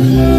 Yeah.